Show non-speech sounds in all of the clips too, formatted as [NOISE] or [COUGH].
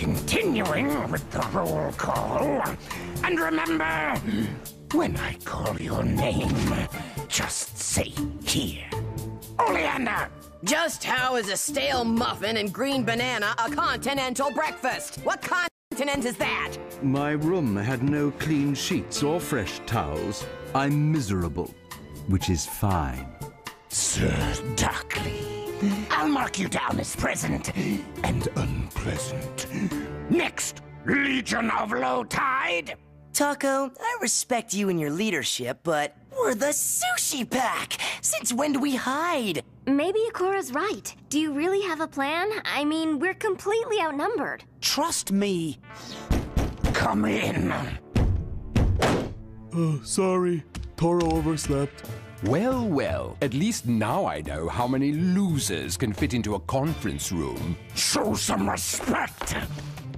Continuing with the roll call. And remember, when I call your name, just say here. Oleander! Just how is a stale muffin and green banana a continental breakfast? What continent is that? My room had no clean sheets or fresh towels. I'm miserable, which is fine. Sir Darkly, I'll mark you down as present and unpleasant. Next, Legion of Low Tide. Tako, I respect you and your leadership, but we're the sushi pack! Since when do we hide? Maybe Ikura's right. Do you really have a plan? I mean, we're completely outnumbered. Trust me. Come in. Oh, sorry. Toro overslept. Well, well, at least now I know how many losers can fit into a conference room. Show some respect.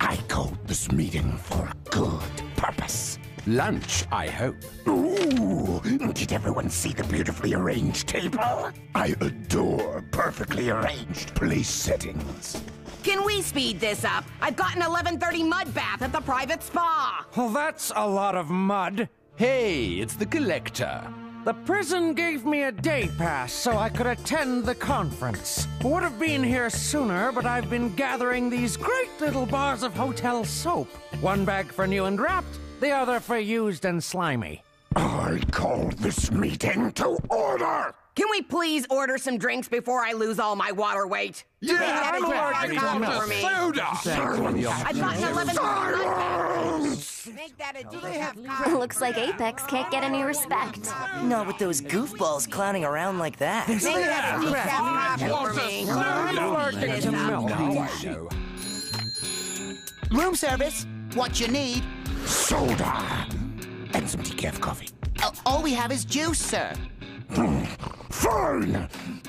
I called this meeting for a good purpose. Lunch, I hope. Ooh, did everyone see the beautifully arranged table? I adore perfectly arranged place settings. Can we speed this up? I've got an 11:30 mud bath at the private spa. Well, that's a lot of mud. Hey, it's the collector. The prison gave me a day pass so I could attend the conference. Would have been here sooner, but I've been gathering these great little bars of hotel soap. One bag for new and wrapped, the other for used and slimy. I call this meeting to order. Can we please order some drinks before I lose all my water weight? Yeah, I'm allergic for me. soda. I've got an 11 Silence! Make that a do they have Looks like Apex can't get any respect. Not with those goofballs clowning around like that. Make that a decaf coffee for me. I'm allergic to milk. Now I know. Room service. What you need? Soda! And some decaf coffee. Uh, all we have is juice, sir. Fine!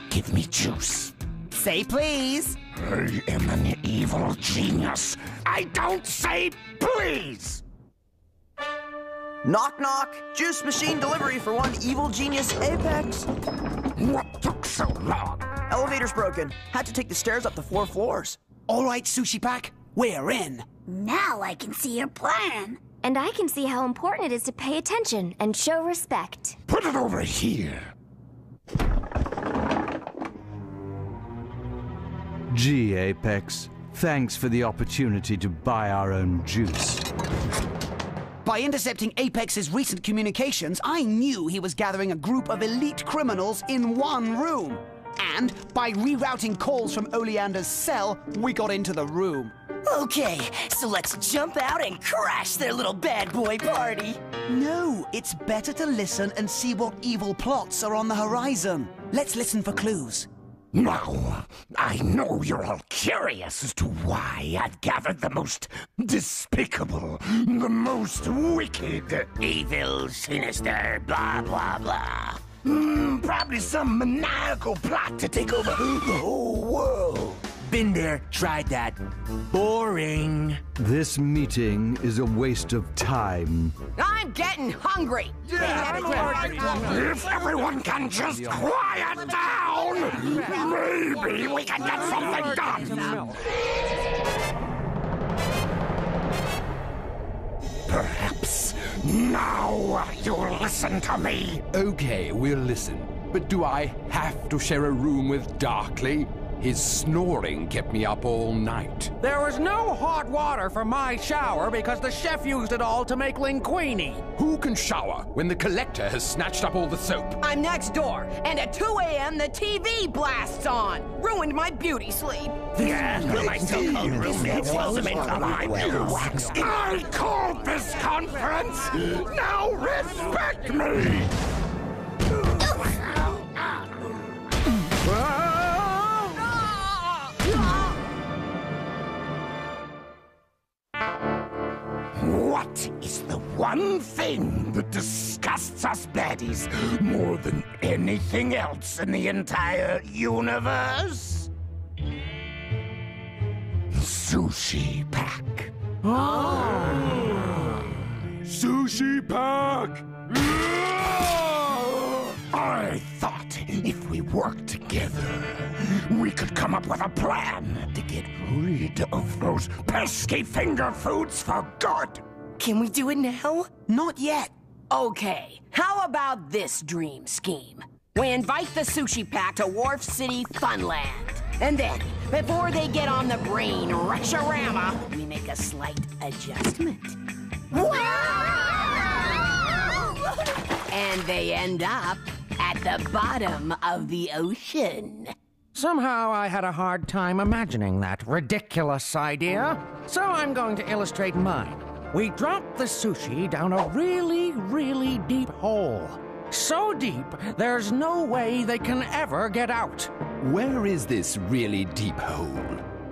Give me juice. Say please. I am an evil genius. I don't say please! Knock knock! Juice machine delivery for one evil genius Apex. What took so long? Elevator's broken. Had to take the stairs up the four floors. All right, sushi pack. We're in. Now I can see your plan. And I can see how important it is to pay attention and show respect. Put it over here. Gee, Apex, thanks for the opportunity to buy our own juice. By intercepting Apex's recent communications, I knew he was gathering a group of elite criminals in one room. And by rerouting calls from Oleander's cell, we got into the room. Okay, so let's jump out and crash their little bad boy party. No, it's better to listen and see what evil plots are on the horizon. Let's listen for clues. Now, I know you're all curious as to why I've gathered the most despicable, the most wicked, evil, sinister, blah, blah, blah. Hmm, probably some maniacal plot to take over the whole world. Been there, tried that. Boring. This meeting is a waste of time. I'm getting hungry. If everyone can just quiet down, maybe we can get something done. Perhaps now you'll listen to me. Okay, we'll listen. But do I have to share a room with Darkly? His snoring kept me up all night. There was no hot water for my shower because the chef used it all to make linguine. Who can shower when the collector has snatched up all the soap? I'm next door, and at 2 a.m. the TV blasts on. Ruined my beauty sleep. Yes, but my so-called roommate wells into my wax. I called this conference. Now respect me. Thing that disgusts us baddies more than anything else in the entire universe? Sushi pack. Oh. Sushi pack! Ah! I thought if we worked together, we could come up with a plan to get rid rid of those pesky finger foods for good. Can we do it now? Not yet. Okay, how about this dream scheme? We invite the sushi pack to Wharf City Funland. And then, before they get on the brain Rexorama, we make a slight adjustment. And they end up at the bottom of the ocean. Somehow I had a hard time imagining that ridiculous idea, so I'm going to illustrate mine. We drop the sushi down a really, really deep hole. So deep, there's no way they can ever get out. Where is this really deep hole?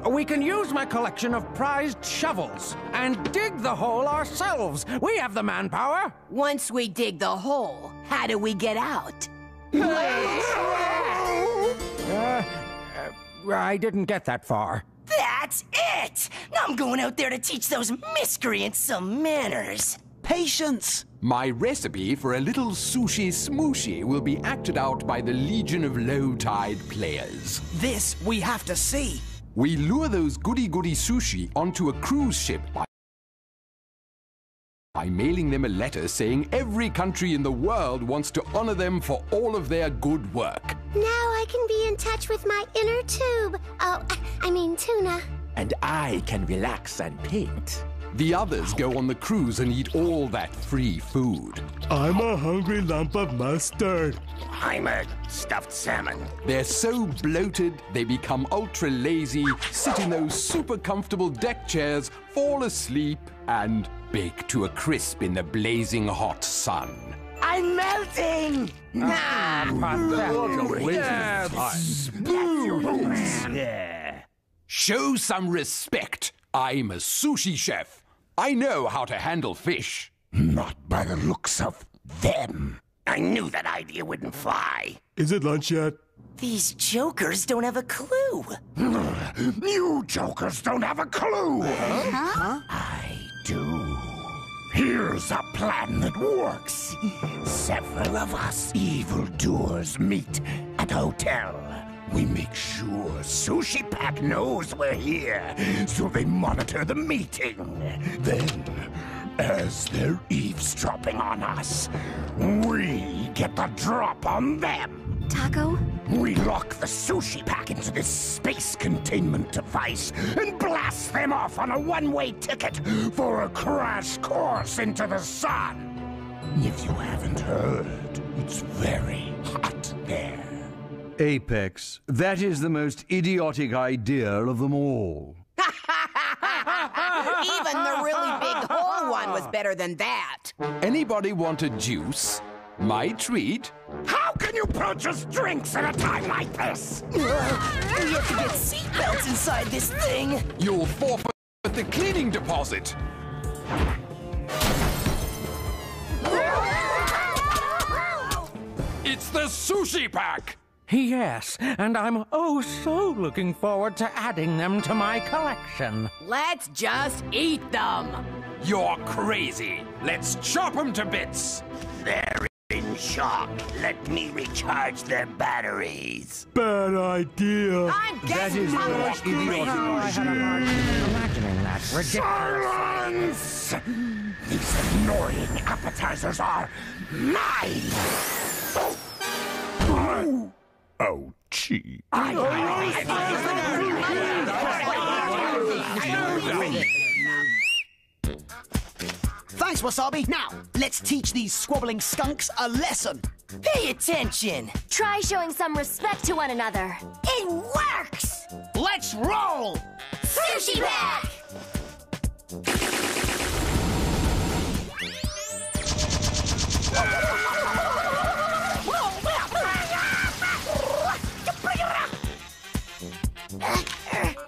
We can use my collection of prized shovels and dig the hole ourselves. We have the manpower. Once we dig the hole, how do we get out? Uh, [LAUGHS] uh, I didn't get that far. That's it! Now I'm going out there to teach those miscreants some manners. Patience! My recipe for a little sushi smooshy will be acted out by the Legion of Low Tide players. This we have to see. We lure those goody goody sushi onto a cruise ship by by mailing them a letter saying every country in the world wants to honor them for all of their good work. Now I can be in touch with my inner tube. Oh, I mean, tuna. And I can relax and paint. The others go on the cruise and eat all that free food. I'm a hungry lump of mustard. I'm a stuffed salmon. They're so bloated, they become ultra lazy, sit in those super comfortable deck chairs, fall asleep, and bake to a crisp in the blazing hot sun. I'm melting! Nah! Yeah! Show some respect. I'm a sushi chef. I know how to handle fish. Not by the looks of them. I knew that idea wouldn't fly. Is it lunch yet? These jokers don't have a clue. [LAUGHS] You jokers don't have a clue. I do. Here's a plan that works. Several of us evildoers meet at a hotel. We make sure Sushi Pack knows we're here, so they monitor the meeting. Then, as they're eavesdropping on us, we get the drop on them. Tako? We lock the sushi pack into this space containment device and blast them off on a one-way ticket for a crash course into the sun. If you haven't heard, it's very hot there. Apex, that is the most idiotic idea of them all. Even the really big hole one was better than that. Anybody want a juice? My treat? How can you purchase drinks at a time like this? we have to get seatbelts inside this thing. You'll forfeit the cleaning deposit. It's the sushi pack! Yes, and I'm oh so looking forward to adding them to my collection. Let's just eat them. You're crazy. Let's chop them to bits. They're in shock. Let me recharge their batteries. Bad idea. I'm That getting is the most idiotic Oh, I had a hard time imagining that ridiculous. Silence! These annoying appetizers are mine! Oh, oh gee. Wasabi. Now, let's teach these squabbling skunks a lesson. Pay attention. Try showing some respect to one another. It works! Let's roll! Sushi Pack! [LAUGHS]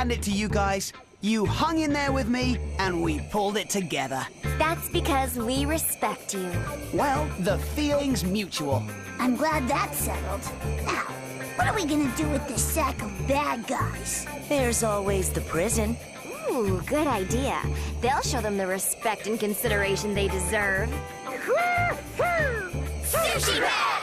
hand it to you guys. You hung in there with me, and we pulled it together. That's because we respect you. Well, the feeling's mutual. I'm glad that's settled. Now, what are we gonna do with this sack of bad guys? There's always the prison. Ooh, good idea. They'll show them the respect and consideration they deserve. Sushi Pack!